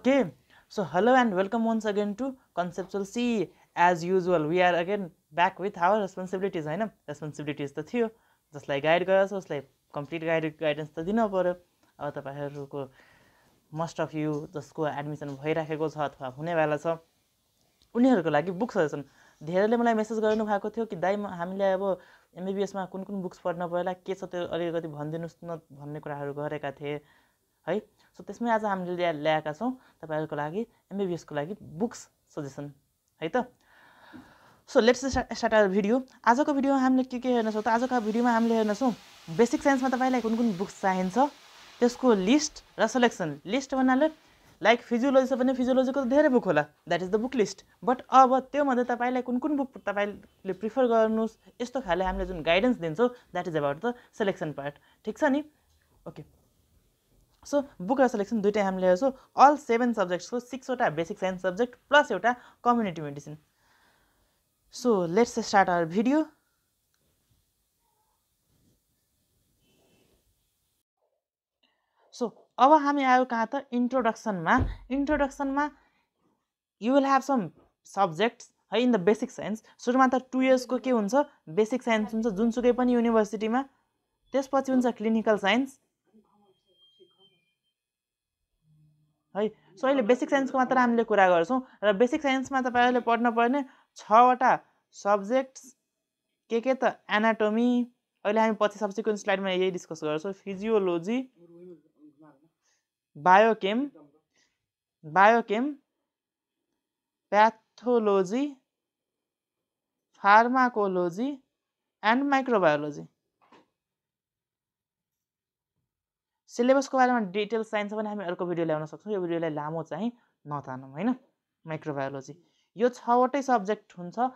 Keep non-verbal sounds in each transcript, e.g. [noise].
Okay, so hello and welcome once again to Conceptual C. As usual, we are again back with our responsibilities होइन responsibilities त थियो जसलाई guide गरेर उसलाई complete guide guidance त दिनु पऱ्यो अब तपाईँहरूको मोस्ट अफ यु जसको एडमिसन भइराखेको छ अथवा हुनेवाला छ उनीहरूको लागि बुक सजेसन धेरैले मलाई मेसेज गर्नु भएको थियो कि दाइ हामीले अब एमबिबिएसमा कुन कुन बुक्स पढ्न पर्ला के छ त्यो अलिकति भनिदिनुहोस् न भन्ने कुराहरू गरेका थिए है सो त्यसमै आज हामीले ल्या ल्याएका छौँ तपाईँहरूको लागि एमबिबिएसको लागि बुक्स सजेसन है त? So let's start our video आजको भिडियोमा हामीले के के हेर्नेछौँ त? आजको भिडियोमा हामीले हेर्नेछौँ बेसिक साइन्समा तपाईँलाई कुन कुन बुक्स चाहिन्छ त्यसको लिस्ट र सेलेक्सन लिस्ट भन्नाले लाइक फिजियोलोजी छ भने फिजियोलोजीको धेरै बुक होला that is the book list but अब त्योमध्ये तपाईँलाई कुन कुन बुक तपाईँले प्रिफर गर्नुहोस् यस्तो खाले हामीले जुन गाइडेन्स दिन्छौँ that is about the selection part ठिक छ नि? ओके सो बुक र सेलेक्सन दुइटै हामीले हेर्छौँ अल सेभेन सब्जेक्ट्सको सिक्सवटा बेसिक साइन्स सब्जेक्ट प्लस एउटा community medicine so let's start our video so अब हामी आयो कहाँ त? इन्ट्रोडक्सनमा इन्ट्रोडक्सनमा you will have some subjects है इन द बेसिक साइन्स सुरुमा त टु इयर्सको के हुन्छ? बेसिक साइन्स हुन्छ जुनसुकै पनि युनिभर्सिटीमा त्यसपछि हुन्छ क्लिनिकल साइन्स है? सो अहिले बेसिक साइन्सको मात्र हामीले कुरा गर्छौँ र बेसिक साइन्समा तपाईँहरूले पढ्न पर्ने छवटा सब्जेक्ट्स के के त? एनाटोमी अहिले हामी पछि सब्सिक्वेन्ट स्लाइडमा यही डिस्कस गर्छौँ। Physiology biochem biochem pathology pharmacology and microbiology सिलेबसको बारेमा डिटेल चाहिन्छ भने हामी अर्को भिडियो ल्याउन सक्छौँ। यो भिडियोलाई लामो चाहिँ नतानौँ होइन? माइक्रोबायोलोजी। यो छवटै सब्जेक्ट हुन्छ।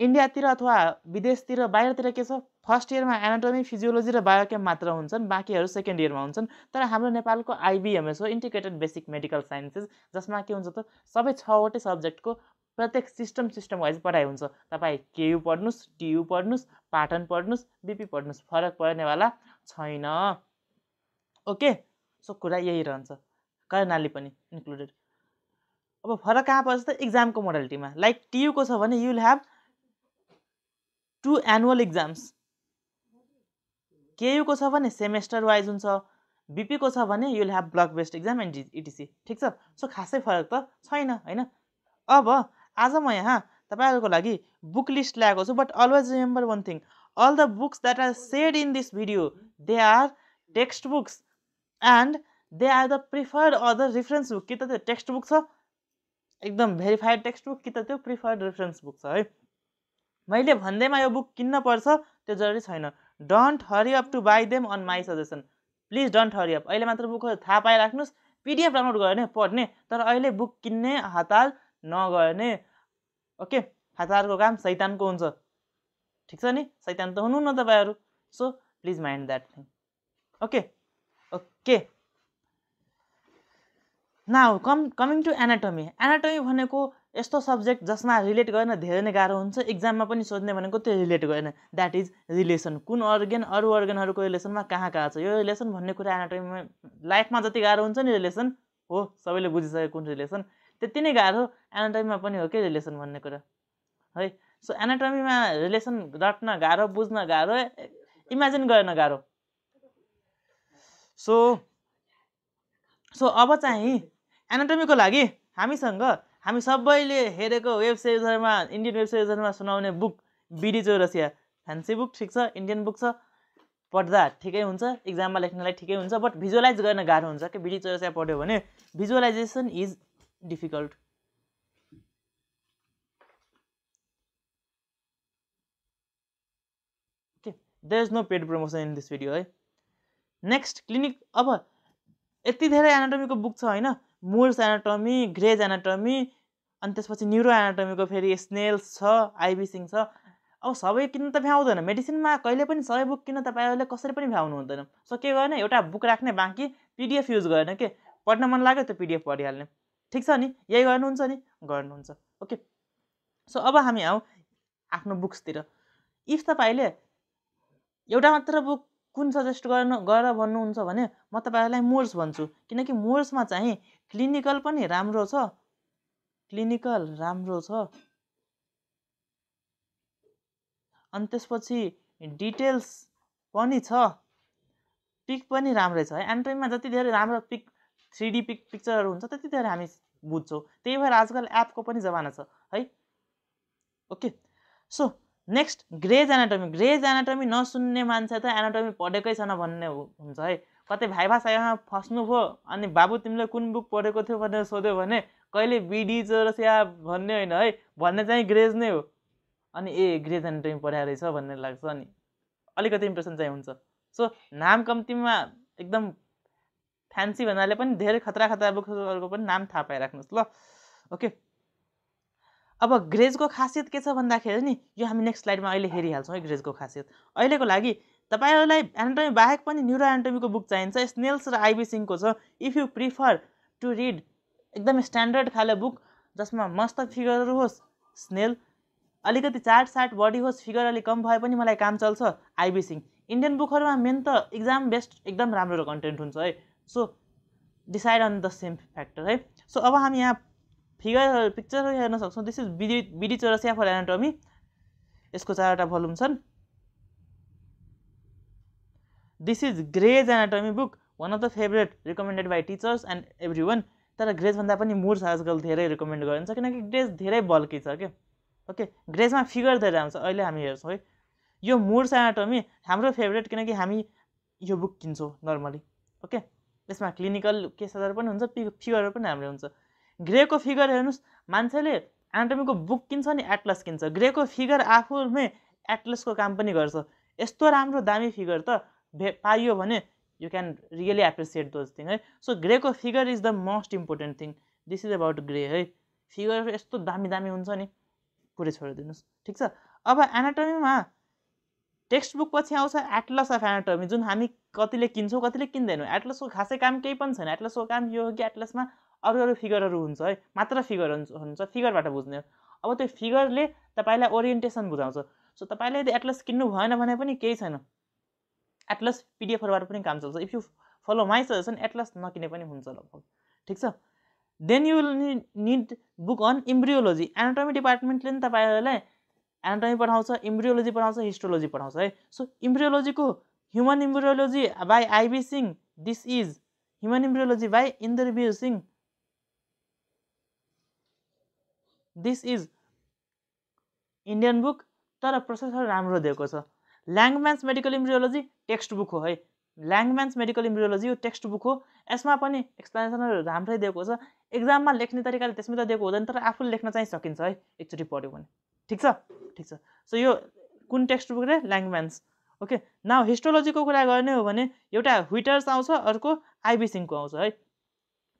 इन्डियातिर अथवा विदेशतिर बाहिरतिर के छ? फर्स्ट इयरमा एनाटोमी फिजियोलोजी र बायोकेम मात्र हुन्छन् बाँकीहरू सेकेन्ड इयरमा हुन्छन्। तर हाम्रो नेपालको आइबिएमएस हो इन्टिग्रेटेड बेसिक मेडिकल साइन्सेस जसमा के हुन्छ त? सबै छवटै सब्जेक्टको प्रत्येक सिस्टम सिस्टम वाइज पढाइ हुन्छ। तपाईँ केयु पढ्नुहोस् टियु पढ्नुहोस् पाटन पढ्नुहोस् बिपी पढ्नुहोस् फरक पर्नेवाला छैन। ओके? सो कुरा यही रहन्छ। कर्णाली पनि इन्क्लुडेड अब फरक कहाँ पर्छ त इक्जामको मोडालिटीमा लाइक टियुको छ भने you will have to annual exams केयुको छ भने सेमेस्टर वाइज हुन्छ। बिपीको छ भने you will have block based exam and etc ठिक छ? सो खासै फरक त छैन होइन? अब आज म यहाँ तपाईँहरूको लागि बुक लिस्ट ल्याएको छु but always remember one thing all the books that are said in this video they are text books and they are the preferred other reference book कि त त्यो टेक्स्ट बुक छ एकदम भेरिफाइड टेक्स्ट बुक कि त त्यो preferred reference book छ है। मैले भन्दैमा यो बुक किन्न पर्छ त्यो जरुरी छैन। Don't hurry up to buy them on my suggestion please don't hurry up अहिले मात्र बुकहरू थाहा पाइराख्नुहोस्। पिडिएफ डाउनलोड गर्ने पढ्ने तर अहिले बुक किन्ने हतार नगर्ने। ओके हतारको काम सैतानको हुन्छ। ठिक छ नि? सैतान त हुनु न तपाईँहरू। So please mind that thing okay okay now come coming to anatomy anatomy भनेको यस्तो सब्जेक्ट जसमा रिलेट गर्न धेरै नै गाह्रो हुन्छ। इक्जाममा पनि सोध्ने भनेको त्यो रिलेट गर्न। द्याट इज रिलेसन कुन अर्गेन अरू अर्गेनहरूको रिलेसनमा कहाँ कहाँ छ? यो रिलेसन भन्ने कुरा एनाटोमीमा लाइफमा जति गाह्रो हुन्छ नि रिलेसन हो सबैले बुझिसक्यो कुन रिलेसन त्यति नै गाह्रो। एनाटोमीमा पनि हो कि रिलेसन भन्ने कुरा? है? सो एनाटोमीमा रिलेसन रट्न गाह्रो बुझ्न गाह्रो इमेजिन गर्न गाह्रो। सो सो अब चाहिँ एनाटोमीको लागि हामीसँग हामी सबैले हेरेको वेब सिरिजहरूमा इन्डियन वेब सिरिजहरूमा सुनाउने book B D Chaurasia fancy book ठिक छ इन्डियन बुक छ पढ्दा ठिकै हुन्छ इक्जाममा लेख्नलाई ठिकै हुन्छ बट भिजुअलाइज गर्न गाह्रो हुन्छ कि बिडी चौरसिया पढ्यो भने visualization is difficult okay there is no paid promotion in this video है नेक्स्ट क्लिनिक अब यति धेरै एनाटोमीको बुक छ होइन? मुर्स एनाटोमी ग्रेज एनाटोमी अनि त्यसपछि न्युरो एनाटोमीको फेरि स्नेल्स छ आइबी सिङ छ। अब सबै किन्न त भ्याउँदैन। मेडिसिनमा कहिले पनि सबै बुक किन्न तपाईँहरूले कसरी पनि भ्याउनु हुँदैन। सो के गर्ने? एउटा बुक राख्ने बाँकी पिडिएफ युज गर्ने के? पढ्न मन लाग्यो त्यो पिडिएफ पढिहाल्ने। ठिक छ नि? यही गर्नुहुन्छ नि? गर्नुहुन्छ। ओके सो अब हामी आउँ आफ्नो बुक्सतिर इफ तपाईँले एउटा मात्र बुक कुन सजेस्ट गर्नु गर भन्नुहुन्छ भने म तपाईँहरूलाई मोर्स भन्छु। किनकि मोर्समा चाहिँ क्लिनिकल पनि राम्रो छ। क्लिनिकल राम्रो छ। अनि त्यसपछि डिटेल्स पनि छ। पिक पनि राम्रै छ। है एन्ड्रोइडमा जति धेरै राम्रो पिक थ्री डी पिक पिक्चरहरू हुन्छ त्यति धेरै हामी बुझ्छौँ। त्यही भएर आजकल एपको पनि जमाना छ। है? Okay. So next Gray's anatomy Gray's anatomy नसुन्ने मान्छे त एनाटोमी पढेकै छैन भन्ने हुन्छ है। कतै भाइभा साइमा फस्नुभयो अनि बाबु तिमीले कुन बुक पढेको थियो भनेर सोध्यो भने कहिले बिडी चोरसिया भन्ने होइन है भन्ने चाहिँ ग्रेज नै हो। अनि ए ग्रेज एनाटोमी पढाएर रहेछ भन्ने लाग्छ अनि। अलिकति इम्प्रेसन चाहिँ हुन्छ। सो नाम कम्तीमा एकदम फ्यान्सी भन्नाले पनि धेरै खतरा खतरा बुक्सहरूको पनि नाम थाहा पाइराख्नुहोस् ल। ओके अब ग्रेजको खासियत के छ भन्दाखेरि नि यो हामी नेक्स्ट स्लाइडमा अहिले हेरिहाल्छौँ है ग्रेजको खासियत। अहिलेको लागि तपाईँहरूलाई एनाटोमी बाहेक पनि न्युरो एनाटोमीको बुक चाहिन्छ स्नेल्स र आइबी सिंहको छ। If you prefer to read एकदम स्ट्यान्डर्ड खाले बुक जसमा मस्त फिगरहरू होस् स्नेल अलिकति चार्ट सार्ट बडी होस् फिगर अलिक कम भए पनि मलाई काम चल्छ आइबी सिंह इन्डियन बुकहरूमा मेन त इक्जाम बेस्ट एकदम राम्रो कन्टेन्ट हुन्छ है। So decide on the same factor है। सो अब हामी यहाँ फिगर पिक्चरहरू हेर्न सक्छौँ। This is B D B D Chaurasia for anatomy यसको चारवटा भोल्युम छन्। This is Gray's anatomy book one of the favourite recommended by teachers and every one तर ग्रेजभन्दा पनि मुर्स आजकल धेरै रिकमेन्ड गरिन्छ किनकि ग्रेज धेरै बल्की छ क्या? ओके ग्रेजमा फिगर धेरै आउँछ अहिले हामी हेर्छौँ है। यो मुर्स एनाटोमी हाम्रो फेभरेट किनकि हामी यो बुक किन्छौँ नर्मली ओके यसमा क्लिनिकल केसहरू पनि हुन्छ पि फिगरहरू पनि राम्रो हुन्छ। ग्रेको फिगर हेर्नुहोस् मान्छेले एनाटोमीको बुक किन्छ नि एटलस किन्छ। ग्रेको फिगर आफूमै एटलसको काम पनि गर्छ। यस्तो राम्रो दामी फिगर त भे पाइयो भने you can really appreciate those thing है। So Greco figure is the most important thing this is about Gray है। फिगर यस्तो दामी दामी हुन्छ नि। पुरै छोडिदिनुहोस्। ठिक छ? अब एनाटोमीमा टेक्स्ट बुक पछि आउँछ एटलस अफ एनाटोमी जुन हामी कतिले किन्छौँ कतिले किन्दैनौँ। एटलसको खासै काम केही पनि छैन। एटलसको काम यो हो कि एटलसमा अरू अरू फिगरहरू हुन्छ है। मात्र फिगर हुन्छ फिगरबाट बुझ्ने अब त्यो फिगरले तपाईँलाई ओरिएन्टेसन बुझाउँछ। सो तपाईँले यदि एटलस किन्नु भएन भने पनि केही छैन। एटलस पिडिएफहरूबाट पनि काम चल्छ। If you follow my suggestion atlas नकिने पनि हुन्छ लगभग। ठिक छ? Then you will need book on embryology anatomy डिपार्टमेन्टले पनि तपाईँहरूलाई एनाटोमी पढाउँछ इम्ब्रियोलोजी पढाउँछ हिस्ट्रोलोजी पढाउँछ है। So इम्ब्रियोलोजीको human embryology by I B Singh this is human embryology by Inderbir Singh this is Indian book तर प्रोसेसर राम्रो दिएको छ। Langman's medical embryology text book हो है। ल्याङ्गम्यान्स मेडिकल इम्ब्रियोलोजी यो टेक्स्ट बुक हो। यसमा पनि एक्सप्लेनेसनहरू राम्रै दिएको छ। एक्जाममा लेख्ने तरिकाले त्यसमा त दिएको हुँदैन तर आफूले लेख्न चाहिँ सकिन्छ है। एकचोटि पढ्यो भने। ठिक छ? ठिक छ। सो यो कुन टेक्स्ट बुक रे? ल्याङ्गम्यान्स ओके। नाउ हिस्टोलोजीको कुरा गर्ने हो भने एउटा ह्विटर्स आउँछ अर्को आइबिसिङको आउँछ है।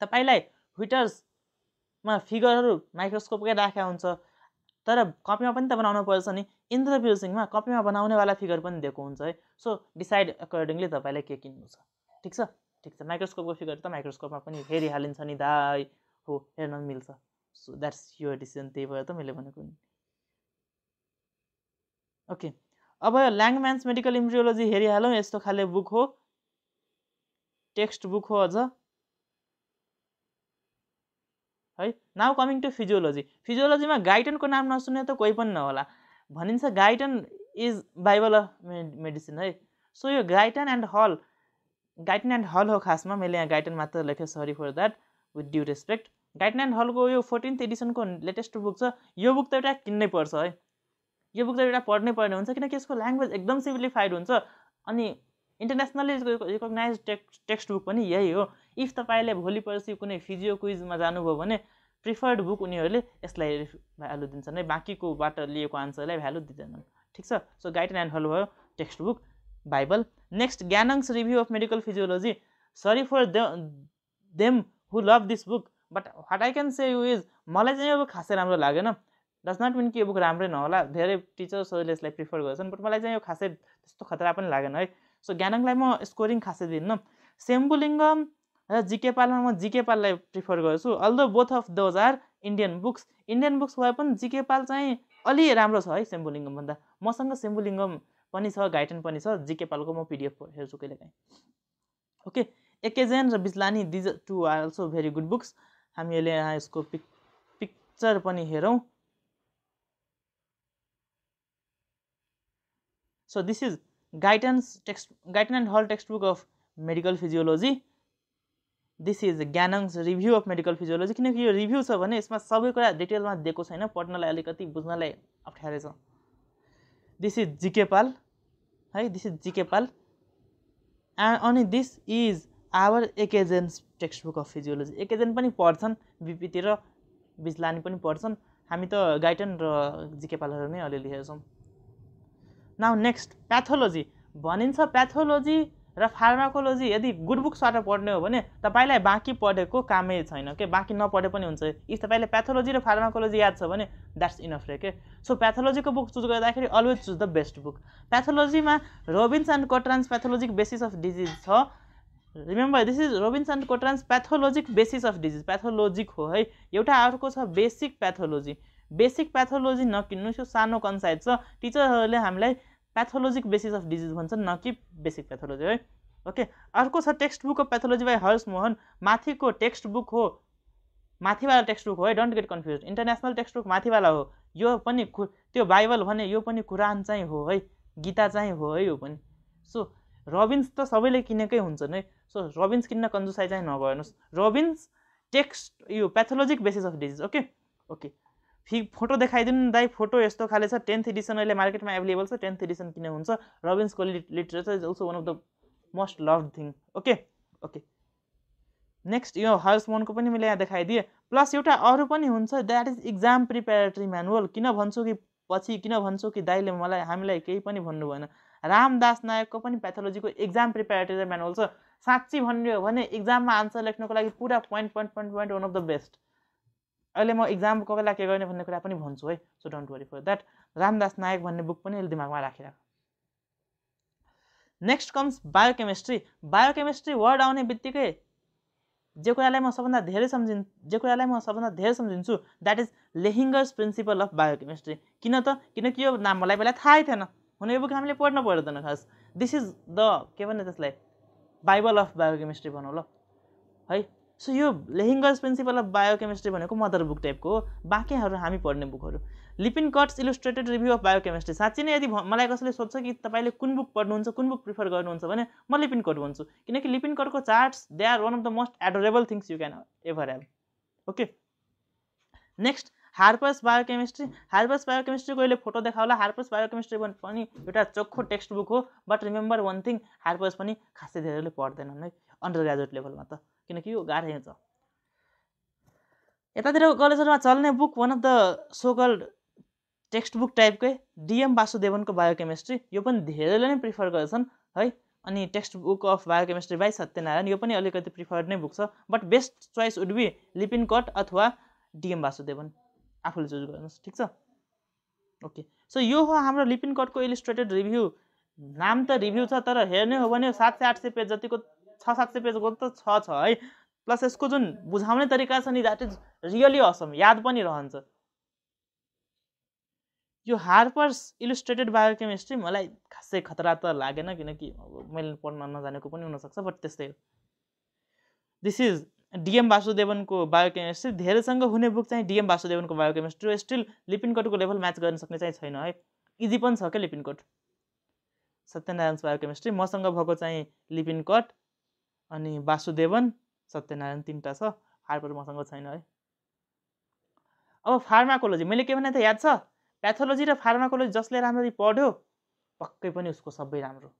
तपाईँलाई ह्विटर्समा फिगरहरू माइक्रोस्कोपकै राखेका हुन्छ। तर कपीमा पनि त बनाउनु पर्छ नि। इन्द्र सिंहमा कपीमा बनाउनेवाला फिगर पनि दिएको हुन्छ है। सो डिसाइड अकर्डिङली तपाईँलाई के किन्नु छ ठिक छ? ठिक छ। माइक्रोस्कोपको फिगर त माइक्रोस्कोपमा पनि हेरिहालिन्छ नि दाई हो हेर्न मिल्छ। सो द्याट्स यो डिसिजन त्यही भएर त मैले भनेको नि। ओके अब ल्याङ्गम्यान्स मेडिकल इम्ब्रियोलोजी हेरिहालौँ। यस्तो खाले बुक हो। टेक्स्ट बुक हो अझ। है? नाउ कमिङ टु फिजियोलोजी फिजियोलोजीमा गाइटनको नाम नसुने त कोही पनि नहोला। भनिन्छ Guyton is bible of medicine है? सो यो Guyton and Hall Guyton and Hall हो खासमा। मैले यहाँ गाइटन मात्र लेखेँ। Sorry for that with due respect Guyton and हलको यो फोर्टिन्थ एडिसनको लेटेस्ट बुक छ। यो बुक त एउटा किन्नै पर्छ है? यो बुक त एउटा पढ्नै पर्ने हुन्छ किनकि यसको ल्याङ्ग्वेज एकदम सिम्प्लिफाइड हुन्छ। अनि internationally recognize text text book पनि यही हो। इफ तपाईँले भोलि पर्सि कुनै फिजियो क्विजमा जानुभयो भने प्रिफर्ड बुक उनीहरूले यसलाई भ्यालु दिन्छन् है बाँकीकोबाट लिएको आन्सरलाई भ्यालु दिँदैनन्। ठिक छ? सो गाइड एन्ड हल भयो text book bible next Ganong's review of medical physiology sorry for them who love this book but what I can say you is मलाई चाहिँ अब खासै राम्रो लागेन। डज नट मिन कि यो बुक राम्रै नहोला। धेरै टिचर्सहरूले यसलाई प्रिफर गर्छन् बट मलाई चाहिँ यो खासै त्यस्तो खतरा पनि लागेन है। सो ज्ञानङलाई म स्कोरिङ खासै दिन्न। सेम्बुलिङ्गम र जिके पालमा म जिके पाललाई प्रिफर गर्छु। Although both of those are Indian books Indian books भए पनि जिके पाल चाहिँ अलि राम्रो छ है सेम्बुलिङ्गमभन्दा। मसँग सेम्बुलिङ्गम पनि छ गाइडन पनि छ जिके पालको म पिडिएफ हेर्छु कहिलेकाहीँ। ओके एकेजेन र Bijlani these two are also very good books हामीले यहाँ यसको पिक पिक्चर पनि हेरौँ। So this is Guyton's text Guyton and Hall text book of medical physiology this is Ganong's review of medical physiology किनकि यो review छ भने यसमा सबै कुरा डिटेलमा दिएको छैन पढ्नलाई अलिकति बुझ्नलाई अप्ठ्यारै छ। दिस इज जिके पाल है दिस इज जिके पाल अनि this is our A K Jain's text book of physiology A K Jain पनि पढ्छन् बिपीतिर बिचलानी पनि पढ्छन्। हामी त गाइटन र जिके पालहरू नै अलिअलि हेर्छौँ नाउ नेक्स्ट प्याथोलोजी भनिन्छ प्याथोलोजी र फार्माकोलोजी यदि गुड बुक्सबाट पढ्ने हो भने तपाईँलाई बाँकी पढेको कामै छैन के? बाँकी नपढे पनि हुन्छ। इफ तपाईँले प्याथोलोजी र फार्माकोलोजी याद छ भने द्याट्स इनफ रे के? सो प्याथोलोजीको बुक चुज गर्दाखेरि always choose the best book प्याथोलोजीमा Robbins and Cotran's pathologic basis of disease छ। Remember this is Robbins and Cotran's pathologic basis of disease pathologic हो है? एउटा अर्को छ बेसिक प्याथोलोजी बेसिक प्याथोलोजी नकिन्नु यो सानो कन्साइड छ। टिचरहरूले हामीलाई प्याथोलोजिक बेसिस अफ डिजिज भन्छन् न कि बेसिक प्याथोलोजी है? ओके अर्को छ text book of pathology by Harsh Mohan माथिको टेक्स्ट बुक हो। माथिवाला टेक्स्ट बुक हो है? Don't get confuse international text book माथिवाला हो। यो पनि त्यो बाइबल भने यो पनि कुरान चाहिँ हो है? गीता चाहिँ हो है? यो पनि। सो रबिन्स त सबैले किनेकै हुन्छन् है? सो रबिन्स किन्न कन्जुसाइ चाहिँ नगर्नुहोस्। रबिन्स टेक्स्ट यो pathologic basis of disease okay okay फि फोटो देखाइदिनु दाइ फोटो यस्तो खाले छ टेन्थ एडिसन अहिले मार्केटमा एभाइलेबल छ टेन्थ एडिसन किन हुन्छ। रबिन्सको literature is also one of the most love thing okay okay next यो हर्समोनको पनि मैले यहाँ देखाइदिएँ। प्लस एउटा अरू पनि हुन्छ that is exam preparatory manual किन भन्छु कि पछि किन भन्छु कि दाइले मलाई हामीलाई केही पनि भन्नु भएन। रामदास नायकको पनि प्याथोलोजीको इक्जाम प्रिपेरेटरी म्यानुअल छ। साँच्ची भन्ने हो भने इक्जाममा आन्सर लेख्नको लागि पुरा point point point point one of the best अहिले म इक्जाम कोही बेला के गर्ने भन्ने कुरा पनि भन्छु है so don't worry for that Ramdas Nayak भन्ने बुक पनि अहिले दिमागमा राखिराख next comes biochemistry biochemistry word आउने बित्तिकै जे कुरालाई म सबभन्दा धेरै सम्झिन् जे कुरालाई म सबभन्दा धेरै सम्झिन्छु that is Lehninger's principle of biochemistry किन त? किनकि यो नाम मलाई पहिला थाहै थिएन। हुन यो बुक हामीले पढ्न पर्दैन खास। दिस इज द के भन्ने त्यसलाई? बाइबल अफ बायोकेमिस्ट्री भनौँ ल। है? सो यो लेहिङ्गर्स प्रिन्सिपल अफ बायोकेमिस्ट्री भनेको मदर बुक टाइपको हो। बाँकीहरू हामी पढ्ने बुकहरू Lippincott's illustrated review of biochemistry साँच्ची नै यदि मलाई कसैले सोध्छ कि तपाईँले कुन बुक पढ्नुहुन्छ कुन बुक प्रिफर गर्नुहुन्छ भने म लिपिन कट भन्छु। किनकि लिपिन कटको charts they are one of the most adorable things you can ever have okay next Harper's biochemistry Harper's बायोकेमिस्ट्रीको अहिले फोटो देखाउला हार्पर्स बायोकेमिस्ट्री पनि एउटा चोखो टेक्स्ट बुक हो। But remember one thing Harper's पनि खासै धेरैले पढ्दैनन् है। अन्डर ग्रेजुएट लेभलमा त। किनकि यो गाह्रै छ यतातिर कलेजहरूमा चल्ने book one of the so called text book टाइपकै डिएम वासुदेवनको बायोकेमिस्ट्री यो पनि धेरैले नै प्रिफर गर्छन् है? अनि text book of biochemistry by Satyanarayan यो पनि अलिकति प्रिफर्ड नै बुक छ but best choice would be Lippincott अथवा डिएम वासुदेवन। आफूले चुज गर्नुहोस् ठिक छ? ओके सो यो हो हाम्रो लिपिन कटको इलिस्ट्रेटेड रिभ्यू नाम त रिभ्यू छ तर हेर्ने हो भने सात सय आठ सय पेज जतिको छ सात सय पेजको त छ छ है। प्लस यसको जुन बुझाउने तरिका छ नि द्याट इज रियली असम याद पनि रहन्छ। यो हार्पर्स इलिस्ट्रेटेड बायोकेमिस्ट्री मलाई खासै खतरा त लागेन किनकि मैले पढ्न नजानेको पनि हुनसक्छ बट त्यस्तै हो। दिस इज डिएम वासुदेवनको बायोकेमिस्ट्री। धेरैसँग हुने बुक चाहिँ डिएम वासुदेवनको बायोकेमिस्ट्री स्टिल लिपिनकोटको लेभल म्याच गर्न सक्ने चाहिँ छैन है। इजी पनि छ क्या लिपिनकोट सत्यनारायण बायोकेमिस्ट्री। मसँग भएको चाहिँ लिपिनकट अनि वासुदेवन सत्यनारायण तिनवटा छ हार्पर मसँग छैन है। अब फार्माकोलोजी मैले के भने त याद छ? प्याथोलोजी र फार्माकोलोजी जसले राम्ररी पढ्यो पक्कै पनि उसको सबै राम्रो।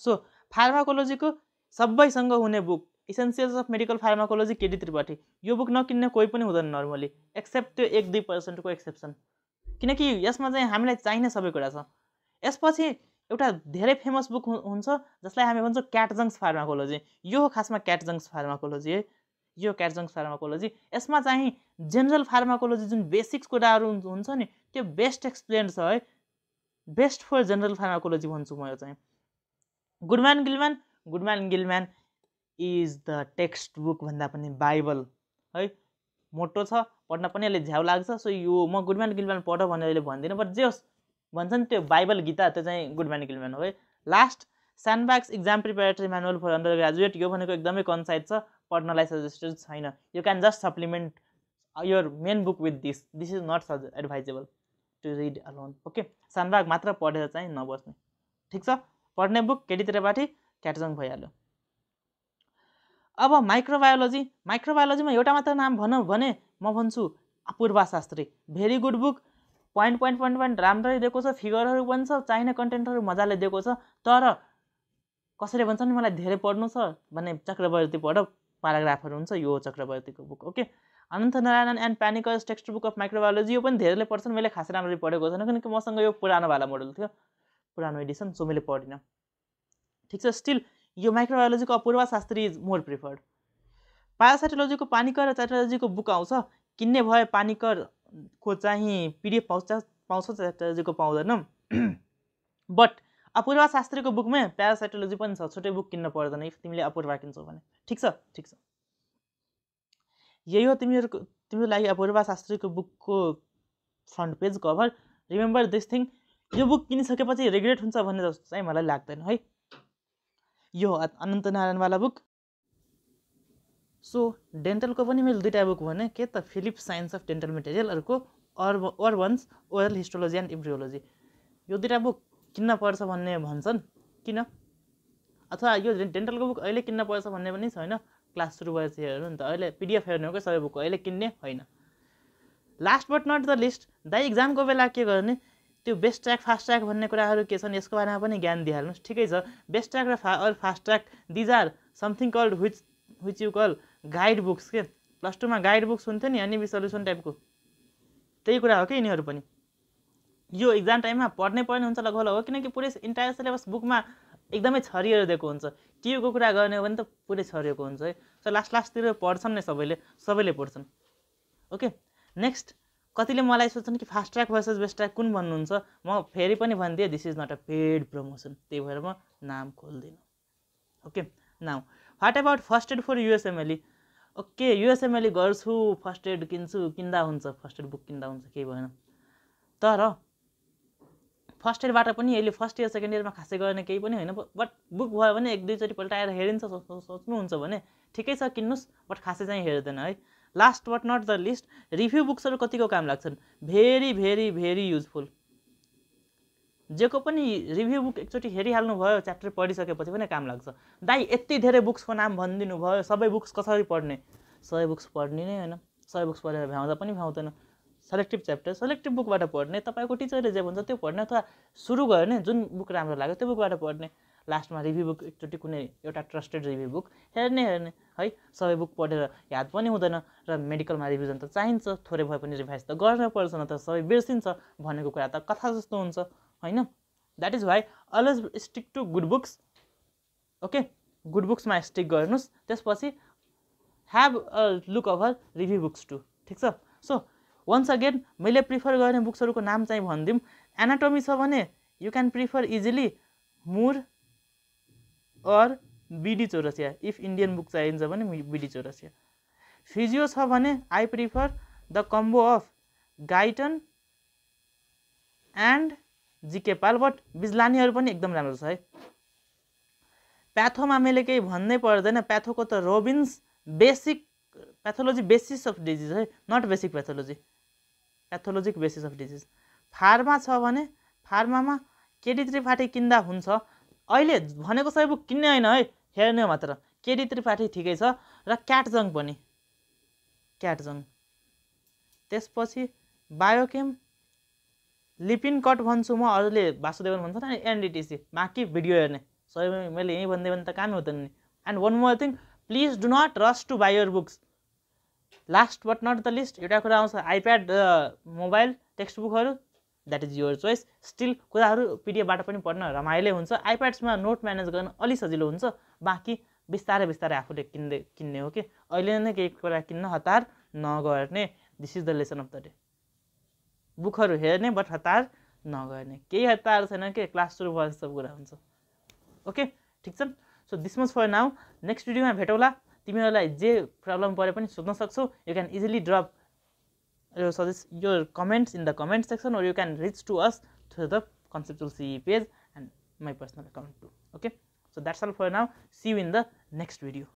सो फार्माकोलोजीको सबैसँग हुने book essentials of medical pharmacology K D Tripathi यो बुक नकिन्ने कोही पनि हुँदैन नर्मली एक्सेप्ट त्यो एक दुई पर्सेन्टको एक्सेप्सन किनकि यसमा चाहिँ हामीलाई चाहिने सबै कुरा छ। यसपछि एउटा धेरै फेमस बुक हुन्छ जसलाई हामी भन्छौँ क्याटजङ्स फार्माकोलोजी यो हो खासमा क्याटजङ्स फार्माकोलोजी है। यो क्याटजङ्स फार्माकोलोजी यसमा चाहिँ जेनरल फार्माकोलोजी जुन बेसिक्स कुराहरू हुन्छ नि त्यो बेस्ट एक्सप्लेन छ है। बेस्ट फर जेनरल फार्माकोलोजी भन्छु म यो चाहिँ। Goodman Gilman Goodman Gilman is the text book भन्दा पनि बाइबल है। मोटो छ पढ्न पनि अहिले झ्याउ लाग्छ सो यो म गुडम्यान गिलम्यान पढ भनेर अहिले भन्दिनँ बट जे होस् भन्छन् त्यो बाइबल गीता त्यो चाहिँ गुड मेडिकल म्यान हो है। Last sandbags exam preparatory manual for undergraduate यो भनेको एकदमै कन्साइड छ पढ्नलाई सजेस्टेड छैन। You can just supplement your main book with this this is not so advisable to read alone okay sandbag मात्र पढेर चाहिँ नबस्ने। ठिक छ? पढ्ने बुक केटी त्रिपाठी क्याटजङ भइहाल्यो। अब माइक्रोबायोलोजी माइक्रोबायोलोजीमा एउटा मात्र नाम भनौँ भने म भन्छु Apurba Sastry. Very good book point point point point राम्ररी दिएको छ फिगरहरू पनि छ चाहिने कन्टेन्टहरू मजाले दिएको छ तर कसैले भन्छ नि मलाई धेरै पढ्नु छ भने चक्रवर्ती पढ प्याराग्राफहरू हुन्छ यो चक्रवर्तीको book okay Ananthanarayan and Paniker's text book of microbiology यो पनि धेरैले पढ्छन् मैले खासै राम्ररी पढेको छैन किनकि मसँग यो पुरानो वाला मोडल थियो पुरानो एडिसन सो मैले पढिनँ। ठिक छ स्टिल यो माइक्रोबायोलोजीको Apurba Sastry is more preferred पायोसाइटोलोजीको Paniker र चाइटोलोजीको बुक आउँछ किन्ने भए पानिकरको चाहिँ पिडिएफ पाउँछ पाउँछ चाइटोलोजीको पाउँदैन। बट [clears throat] अपूर्वा शास्त्रीको बुकमै प्यारासाइटोलोजी पनि छ छुट्टै बुक किन्न पर्दैन इफ तिमीले अपूर्वा किन्छौ भने। ठिक छ? ठिक छ। यही हो तिमीहरूको तिम्रो लागि अपूर्वा शास्त्रीको बुकको front page cover remember this thing यो बुक किनिसकेपछि रिग्रेट हुन्छ भन्ने जस्तो चाहिँ मलाई लाग्दैन है? यो अनन्त नारायणवाला बुक। सो डेन्टलको पनि मैले दुइटा बुक भने के त Phillip science of dental material अर्को अर्ब Orban's oral histology and embryology. यो दुइटा बुक किन्न पर्छ भन्ने भन्छन्। किन? अथवा यो डेन्टलको बुक अहिले किन्न पर्छ भन्ने पनि छैन। क्लास सुरु भएपछि हेर्नु नि त। अहिले पिडिएफ हेर्नु हो क्या सबै बुक? अहिले किन्ने होइन। Last but not the least दाइ इक्जामको बेला के गर्ने? त्यो बेस्ट ट्र्याक फास्ट ट्र्याक भन्ने कुराहरू के छन् यसको बारेमा पनि ज्ञान दिइहाल्नुहोस्। ठिकै छ। बेस्ट ट्र्याक र फा fast track these are something called which which you call guide books के? प्लस टूमा गाइड बुक्स हुन्थ्यो नि अनि सल्युसन टाइपको त्यही कुरा हो कि यिनीहरू पनि। यो इक्जाम टाइममा पढ्नै पर्ने हुन्छ लगभग हो किनकि पुरै इन्टायर सिलेबस बुकमा एकदमै छरिएर दिएको हुन्छ। टियुको कुरा गर्ने हो भने त पुरै छरिएको हुन्छ है। सो लास्ट लास्टतिर पढ्छन् नै सबैले सबैले पढ्छन्। ओके नेक्स्ट कतिले मलाई सोध्छन् कि fast track versus best track कुन भन्नुहुन्छ? म फेरि पनि भनिदिएँ this is not a paid promotion त्यही भएर म नाम खोल्दिनँ। Okay now what about first aid for USMLE okay USMLE गर्छु फर्स्ट एड किन्छु किन्दा हुन्छ फर्स्ट एड बुक किन्दा हुन्छ केही भएन। तर फर्स्ट इयरबाट पनि अहिले फर्स्ट इयर सेकेन्ड इयरमा खासै गर्ने केही पनि होइन बट बुक भयो भने एक दुईचोटि पल्टाएर हेरिन्छ सोच्नुहुन्छ भने ठिकै छ किन्नुहोस् बट खासै चाहिँ हेर्दैन है। Last but not the least review बुक्सहरू कतिको काम लाग्छन्? भेरी भेरी भेरी युजफुल जेको पनि रिभ्यू बुक एकचोटि हेरिहाल्नु भयो च्याप्टर पढिसकेपछि पनि काम लाग्छ। दाइ यति धेरै बुक्सको नाम भनिदिनु भयो सबै बुक्स कसरी पढ्ने? सबै बुक्स पढ्ने नै होइन। सबै बुक्स पढेर भ्याउँदा पनि भ्याउँदैन। सेलेक्टिभ च्याप्टर सेलेक्टिभ बुकबाट पढ्ने। तपाईँको टिचरले जे भन्छ त्यो पढ्ने अथवा सुरु भयो भने जुन बुक राम्रो लाग्यो त्यो बुकबाट पढ्ने। लास्टमा रिभ्यू बुक एकचोटि कुनै एउटा ट्रस्टेड रिभ्यू बुक हेर्ने हेर्ने। है सबै बुक पढेर याद पनि हुँदैन र मेडिकलमा रिभिजन त चाहिन्छ। थोरै भए पनि रिभाइज त गर्नुपर्छ न त सबै बिर्सिन्छ। भनेको कुरा त कथा जस्तो हुन्छ। होइन? That is why always stick to good books okay good बुक्समा stick गर्नुहोस्। त्यसपछि have a look over review books to ठिक छ? सो वन्स अगेन मैले प्रिफर गर्ने बुक्सहरूको नाम चाहिँ भनिदिउँ। एनाटोमी छ भने you can prefer easily Moore or B D Chaurasia if Indian book चाहिन्छ भने बिडी चौरसिया फिजियो छ भने I prefer the combo of Guyton and G K Pal but बिजलानीहरू पनि एकदम राम्रो छ है। प्याथोमा मैले केही भन्नै पर्दैन। प्याथोको त Robbins basic pathology basis of disease है not basic pathology. Pathologic basis of disease. Pharma छ भने फार्मामा केडी त्रिपाठी किन्दा हुन्छ। अहिले भनेको सबै किन्ने होइन है हेर्ने मात्र। केडी त्रिपाठी ठिकै छ र क्याटजङ पनि। क्याटजङ त्यसपछि बायोकेम लिपिन कट भन्छु म अरूले वासुदेवन भन्छ नि एनडिटिसी बाँकी भिडियो हेर्ने। सबै मैले यहीँ भन्दै भने त काम हुँदैन नि। And one more thing please do not rush to buy your books last but not the least एउटा कुरा आउँछ आइप्याड मोबाइल टेक्स्ट बुकहरू that is your choice still कुराहरू पिडिएफबाट पनि पढ्न रमाइलो हुन्छ। आइप्याड्समा नोट म्यानेज गर्न अलिक सजिलो हुन्छ। बाँकी बिस्तारै बिस्तारै आफूले किन्दै किन्ने हो कि? अहिले नै केही कुरा किन्न हतार नगर्ने। This is the lesson of the day बुकहरू हेर्ने बट हतार नगर्ने। केही हतार छैन कि? क्लास सुरु भए सब कुरा हुन्छ। ओके ठिक छ? So this much for now next भिडियोमा भेटौँला। तिमीहरूलाई जे प्रब्लम परे पनि सोध्न सक्छौ। You can easily drop your suggest your comments in the comment section or you can reach to us to the conceptual ce page and my personal account too. Okay? So that's all for now. See you in the next video.